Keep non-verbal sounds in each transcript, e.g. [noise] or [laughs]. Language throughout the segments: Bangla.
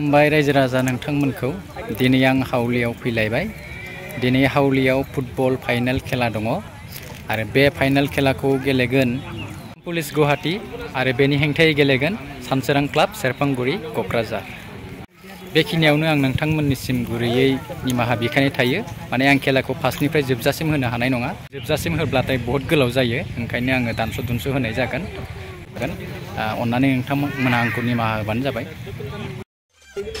खुलुमबाय रायजो राजा नोंथांमोनखौ। दिनै आं हावलियाव फैलायबाय। दिनै हावलियाव फुटबल फाइनाल खेला दङ आरो बे फाइनाल खेलाखौ गेलेगोन पुलिस गुवाहाटी आरो बेनि हेंथायै गेलेगोन सानसोरां क्लाब सेरफांगुरि क'क्राझार। बेखिनियावनो आं नोंथांमोननिसिम गुरैयै निमाहा बिखानाय थायो। माने आं खेलाखौ फार्स्टनिफ्राय जोबजासिम होनो हानाय नङा। जोबजासिम होब्लाथाय बहुद गोलाव जायो, ओंखायनो आङो दानस' दुनस' होनाय जागोन अन्नानै नोंथांमोनहा आंखौ निमाहा होबानो जाबाय। Hey!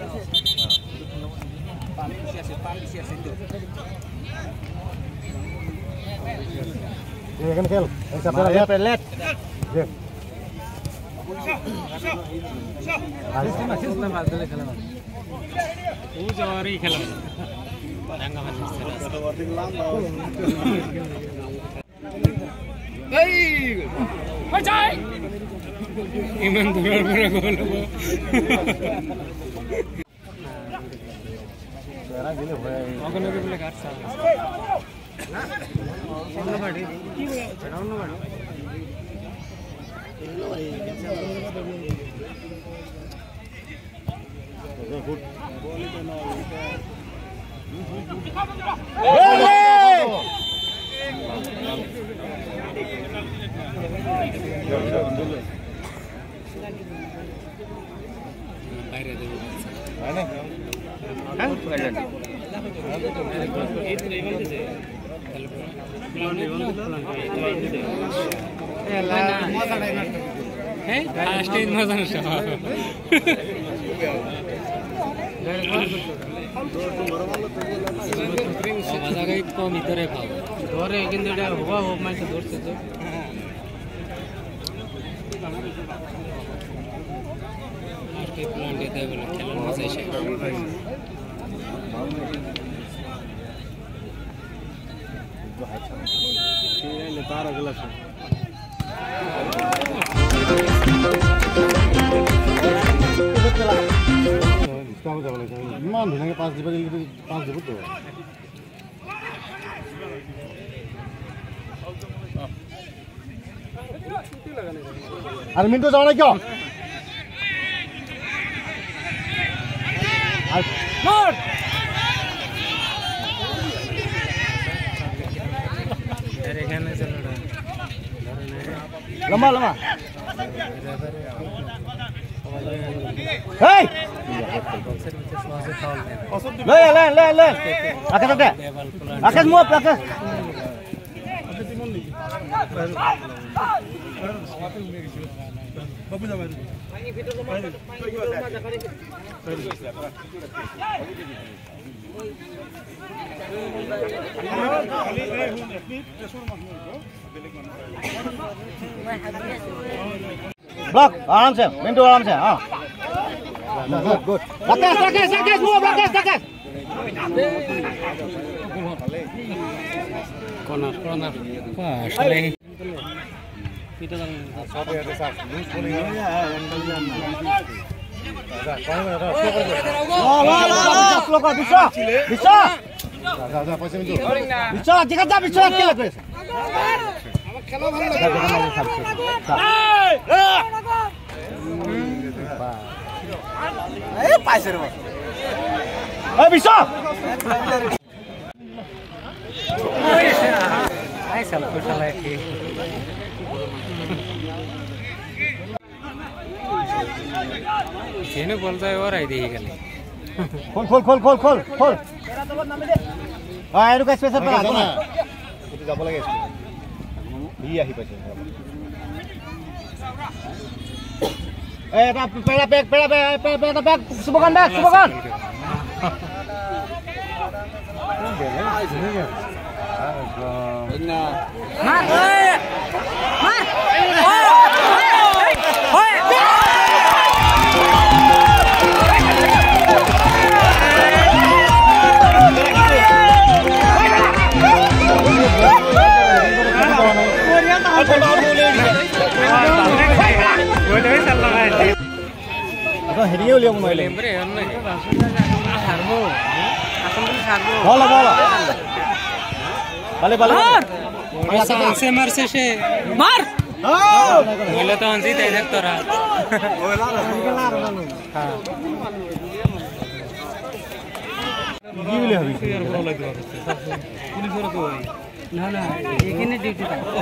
família, kan kel, siapa pelet. Macai. Kokrajhar জিকিবই এখানে খেল লেট ধরে কিন্তু এটা হওয়া হোক মানুষ ধরছে তো ইমান ধুনীয়াকৈ পাঁচ দিব পাঁচ দিবতো আর মিন্টু যাও কিয় lama lama, hei lo ya lo lo lo akas ada akas muap apa itu? Block আরামসে মিন্টু আরামসে হ্যাঁ good good Rakesh Rakesh Rakesh move Rakesh Rakesh corner corner আসলে স্লো কর বিশ্ব ಏನು ಬಲ್ದಾಗ ಅವರ ಇದೆ ಈಗ ಇನ್ನ হেৰিয়ে উলিয়াব নোৱাৰিলে। পালে পালে মারছে মারছে সে মার বলে তো তাই দেখ তোরা কি না না এখানে ডিউটি এখানে তার মানে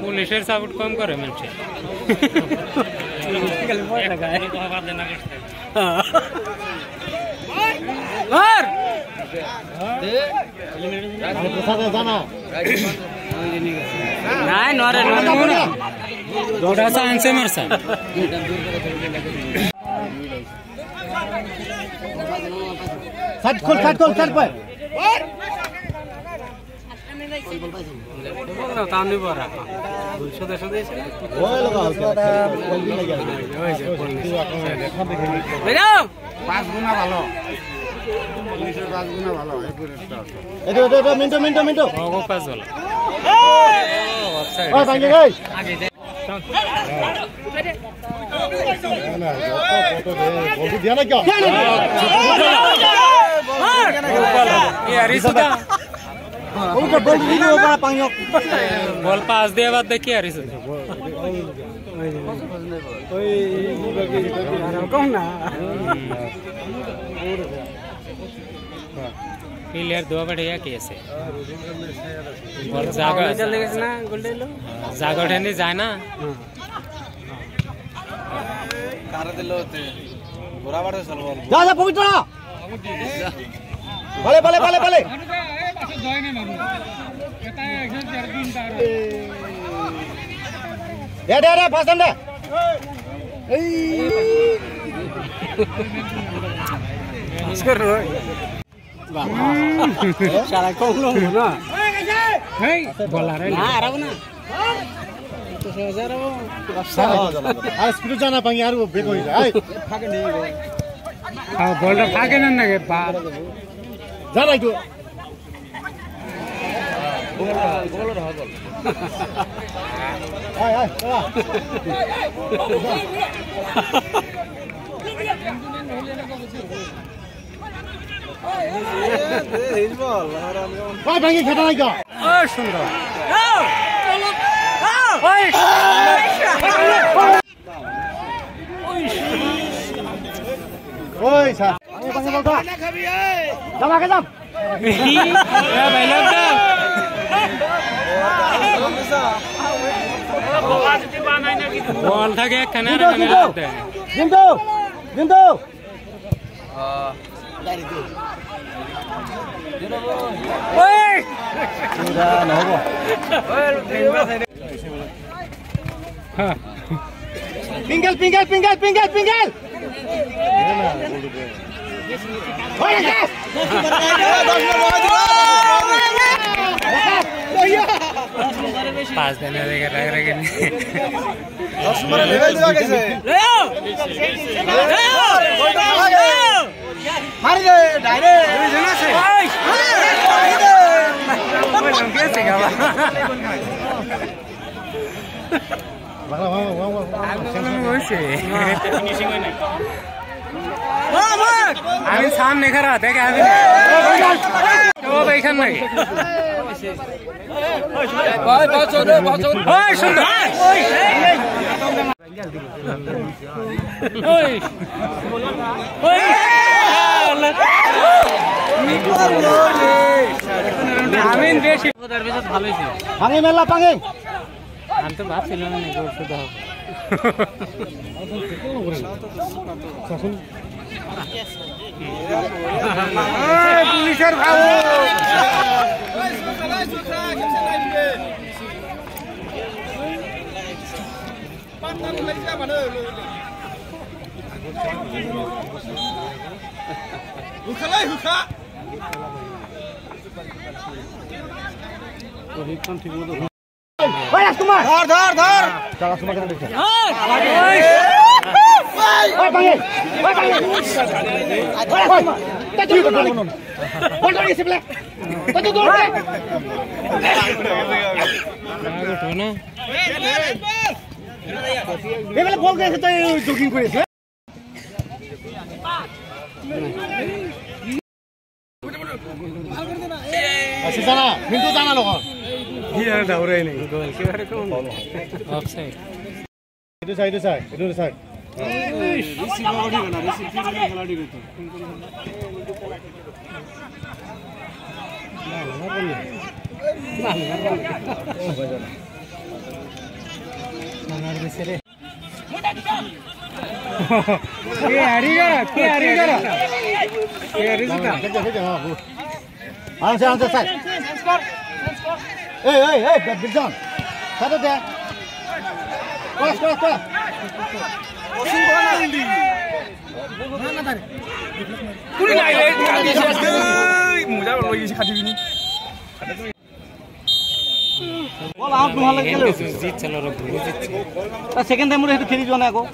পুলিশের সাপোর্ট কম করে মানুষে মার নাই নরে নরে ওটা সায়েন্সে মারছে সাইড খোল সাইড খোল পায় আছে বেরাও এইটো এইটো এইটো মিন্টু মিন্টু মিন্টু পাস বলা ওই ভাঙি গই বলছি দিয়া না কিয় ইয়ারি সুদা ওটা বল দিও ওটা পাঙ্গক বল পাস দিয়ে বাদ দেখি আর কম না पिलर दो बढ़िया कैसे जागोठे नहीं जाए ना जा जा पवित्र भले भले भले भले दे दे दे फ़र्स्ट दे Skor সারা কম লোক না হেই বলার না আরাব না তো হাজার আর স্পিড জানা পাঙ্গি আর বেক হই যায় হ্যাঁ বলটা ফাঁকে নেন না গে পা যা রাই তো আয় আয় চলা কয় ভাঙি খেটা নাই সুন্দর ওই স্যার। যাম আগে যাম বল থাকে একখানে আর কিন্তু ¡Pingal, pingal, pingal, pingal, pingal! দিন রেখে রেখে রেখে মারি দে ডাইরেক্ট আমি সামনে খারা দেখে আমি ও এইখান নাই ওই সুন্দর ভাঙি মেলা পাঙি। আমি তো ভাবছিলাম না শুধু হবে। পুলিশের हुखालाय हुखा तो हिकन ठीक मतो ओए राजकुमार धर धर धर चल राजकुमार के देख ओए बांगे ओए बांगे ओए राजकुमार तू तो बोल बोल तो इसे प्ले तो तू दूर से तो ना ए बोल गए तो जॉगिंग करे জানা কিন্তু জানা নহয় অফসাইড এইটো চাই এইটো চাই এইটো চাই কে হারি গেল কে হারি গেল কে হারি আনছে আনছে Hey, hey, hey, that's good done. Cut it down. Cross, cross, cross. Hey, hey, hey, hey. Second time we have to carry John Ago.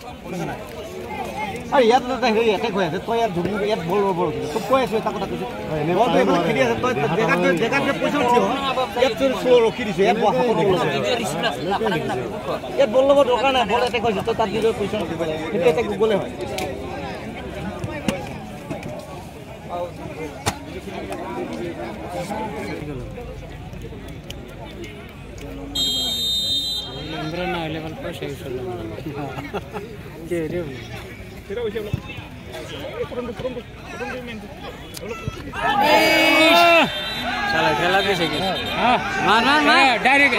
আৰু ইয়াত এটা হেৰি ইয়াতে কৈ আছে তই ইয়াত ঢুকি ইয়াত বল বল তোক কৈ আছো এটা কথা কৈছো নেপালটো এইফালে খেলি আছে তই জেগাত জেগাত যে পইচা উঠিব ইয়াত তোৰ চুৰ ৰখি দিছে ইয়াত বহা কৰি দিছে ইয়াত বল ল'ব দৰকাৰ নাই বল এটা কৈছো তই তাত দিলে পইচা উঠিব লাগে সেইটো এটা গুগলে হয়। ইন্দ্ৰ নাই লেভেল পাইছে কি Tira usia lo. Turun dulu, turun dulu. Turun dulu main. चलो खेला भी सही हाँ मार मार मार डायरेक्ट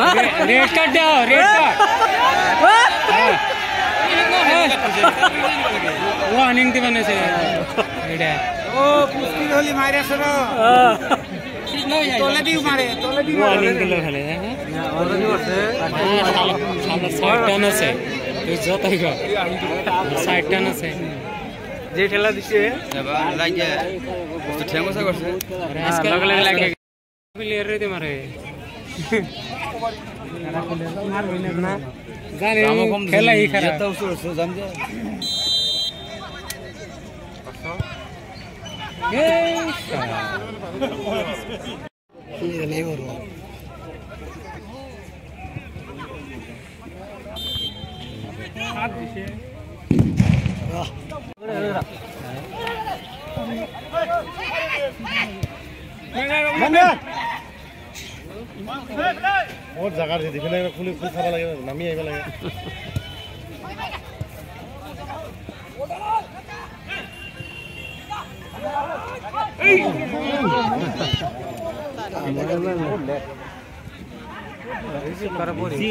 रेड कट दो रेड कट वार्निंग दी बने से रेड ओ पुष्टि होली मारे सरो तोले भी मारे तोले भी वार्निंग दिलो खेले हैं और भी वर्ष है सामने साइड टर्न से যতই সাইড টান আছে। যে ঠেলা দিছে লগে লগে লাগে প্লেয়ার রে মারে জানি খেলা ই খারাপ এই বহুত জাগাৰ দি দিবি লাগে খুলি খুলি চাব লাগে নামি আহিব লাগে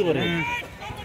কৰে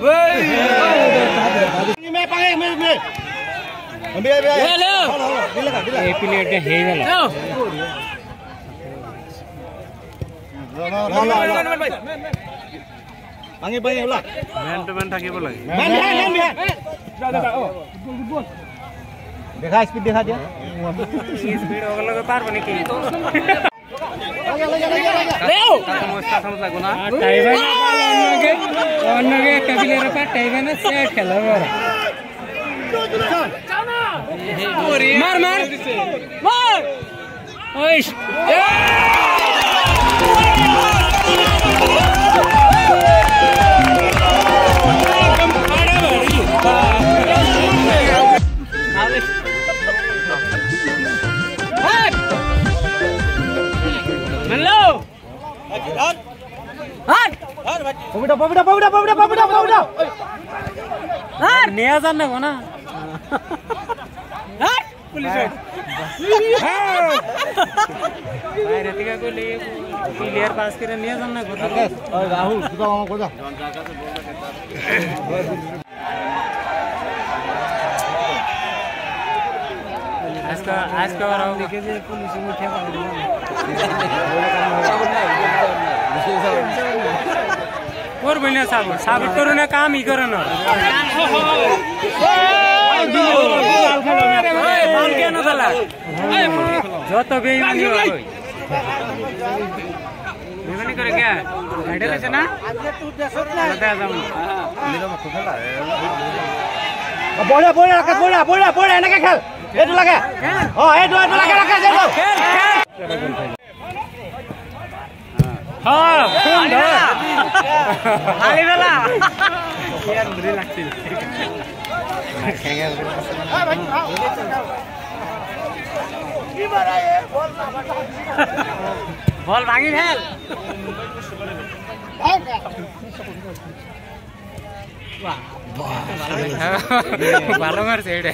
যা কেনেকে দিম মে পাঙে মে মে আমি আই আই দিলে কা দিলে এই প্লেয়ারটা হেই গেল ভাঙি ভাঙি ওলা ম্যান টু ম্যান থাকিব লাগে ম্যান ম্যান ম্যান দেখা স্পিড দেখা দিয়া স্পিড ওগুলো পারবো নাকি টাইবে না অন্যকে অন্যকে একটা প্লেয়ারের পর টাইবে না সে খেলা বড় মার মার মার ওই पहचान ना ना। हाँ। पुलिस हाँ। हाँ। भाई को पास तो आज का आज का देखे पुलिस [laughs] [laughs] [laughs] করবি না সাবুর। সাবুর করো না কামই করো না। যত বেইমানি হয়। করে কে? আছে না? এনেকে খেল। এইটো লাগে। অ এইটো এইটো লাগে ৰাকেশ এইটো। হ্যাঁ সুন্দর হারিবেলা বল ভাঙি ফেল ভালো মারছে এটা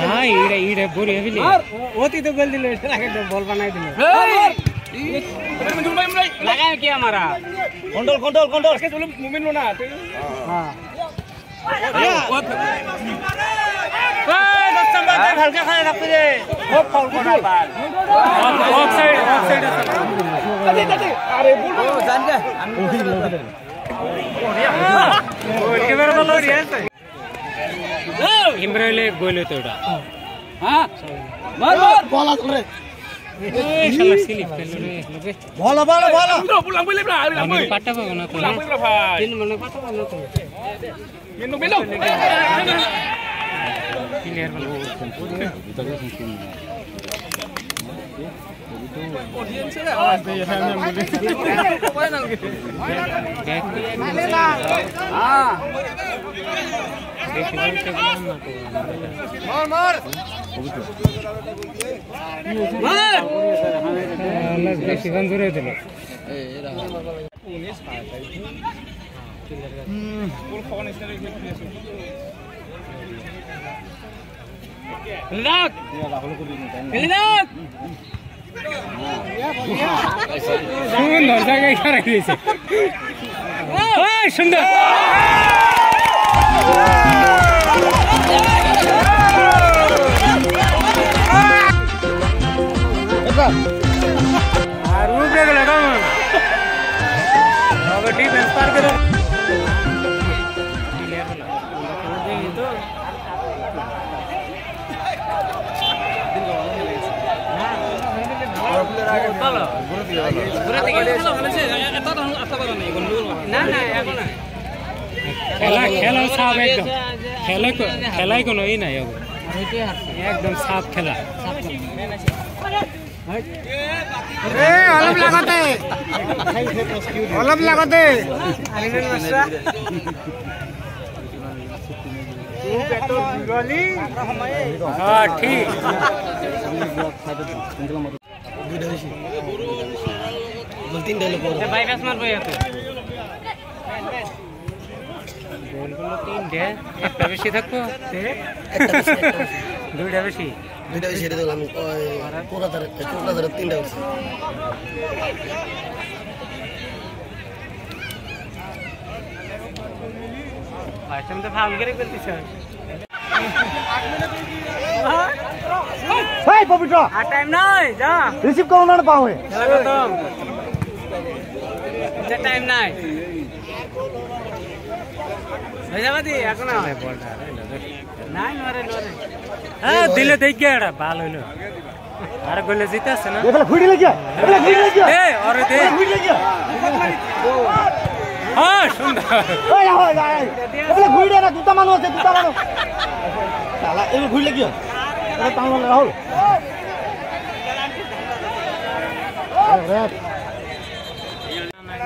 না ইড়ে ইড়ে বড়ি হবিলি ওতি দিল বল বানাই কি হালকা খায় রাখতে দে খুব একেবারে ভালো রিয়াছে ইমরাইলে গোল হতো ওটা এই শালা স্লিপ খেললো বেছি গান দূৰ হৈছিল পাবো না তো তিন মনে পাটা পাবো না তো ক্লিয়ার বলো বেশি বলতে গেলাম না তো বেশি গান ধরে দিল সুন্দর জায়গায় খারাপ দিয়েছে সুন্দর খেলা খেলা সাপ একদম খেলা খেলাই কোনো ই নাই। একদম সাপ খেলা অলপ লাগতে লাগতে হ্যাঁ ঠিক বাইপাস মারবো এত গোলগুলো তিনটে একটা বেশি থাকব দুইটা বেশি। দুইটা বেশি তিনটা ফার্স্ট টাইম তো ফাউল করে ফেলতেছ। এই পবিত্র। আর টাইম নাই যা। রিসিভ করো না টাইম নাই। দিলে দেখে এটা ভালো হইল আর গোলে জিতে আছে না? ঘুরি লাগিয়া আরে দে। হ্যাঁ সুন্দর ঘুরি না দুটা মানুষ আছে দুটা মানুষ ঘুরি লাগিয়া রাহুল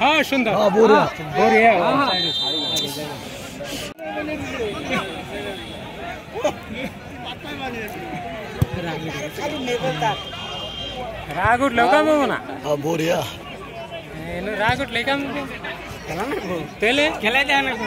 হ্যাঁ সুন্দর రాగుట్ లోకమవునా బోరియా నేను రాగుట్ లేకం తెలే కెలే జానకు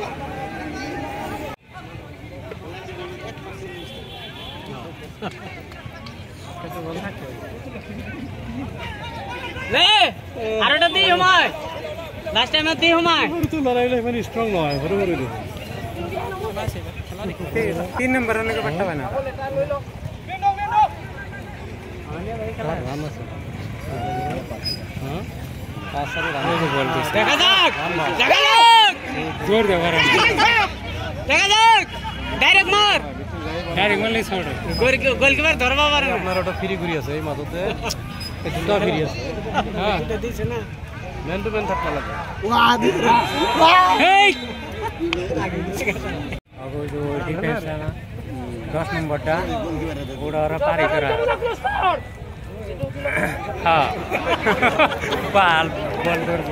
বড়িয়া খেলা হয়েছে লে আরোটা দি হুমায় লাস্ট টাইম দি হুমায় তো লড়াইলে মানে স্ট্রং নয় বড় বড় তিন নম্বর অনেকে পাঠা বানা দেখা যাক দেখা যাক জোর দে বড় দেখা যাক ডাইরেক্ট মার ডাইরেক্ট মারলে ছোট গোলকিপার ধরবা পারে আপনার ওটা ফ্রি ঘুরি আছে এই মাথাতে দুটা ফ্রি আছে। হ্যাঁ। দিছে না। ম্যান টু ম্যান থাকতে লাগে। নম্বরটা ওরা পারি করা হ্যাঁ। বল [laughs] বল ধরবো।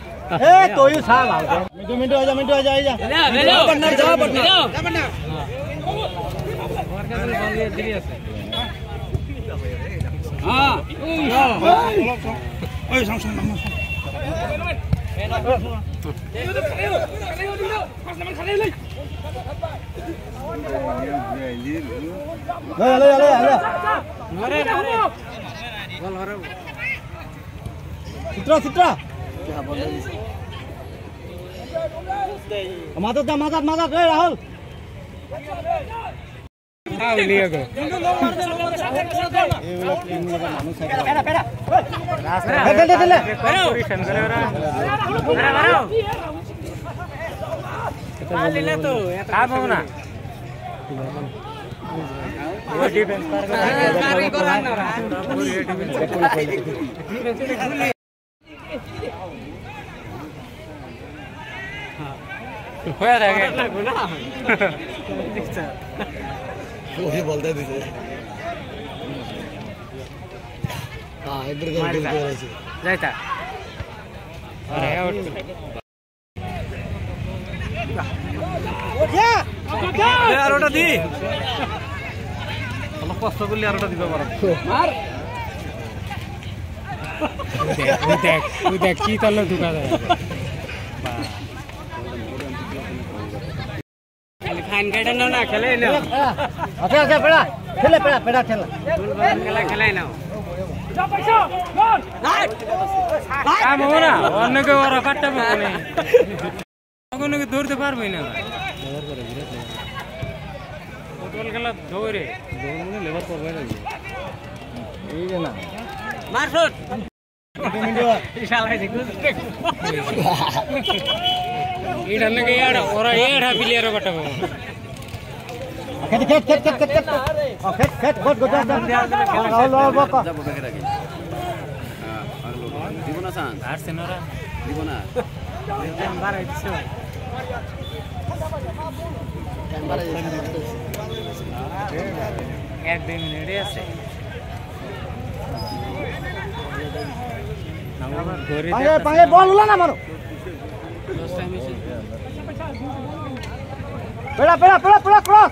eh koyu sah mau mintu mintu aja mintu aja aja. Mintu benar jawab benar benar ah. Ah ayo Citra, Citra. মাথাত যা মাথাত মাথাত এই রাহুল ah হয়ে থাকে ওই বলতে দিছে। হ্যাঁ এবার যাইতা আরে আউট আর ওটা দি। অলপ কষ্ট করলে আর ওটা দিব পারো। তাহলে ঢুকা যায়। লাইন কাটে না না খেলে না আছে আছে পেড়া খেলে পেড়া পেড়া খেলে খেলা খেলাই না ধরতে পারবি না ফুটবল খেলা দৌড়ে দৌড়ে লেবার করবে না এই যে না মারফট ಈಡನ್ನು ಕೈಯಾಡ ಹೊರ ಏಡ ಪಿಲಿಯರ ಬಟ್ಟೆ খেট খেট খেট খেট খেট খেট ও খেট খেট গট গট গট রাহুল রাহুল বক যাব বেগে রাখি। আর লোক দিব না সান আর সেনরা দিব না? টেম্বার আইছে টেম্বার আইছে এক দুই মিনিটই আছে। পায়ে পায়ে বল উলা না মারো। পেড়া পেড়া পেড়া পেড়া ক্রস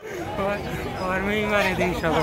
ফর্মেই মারে দিই সব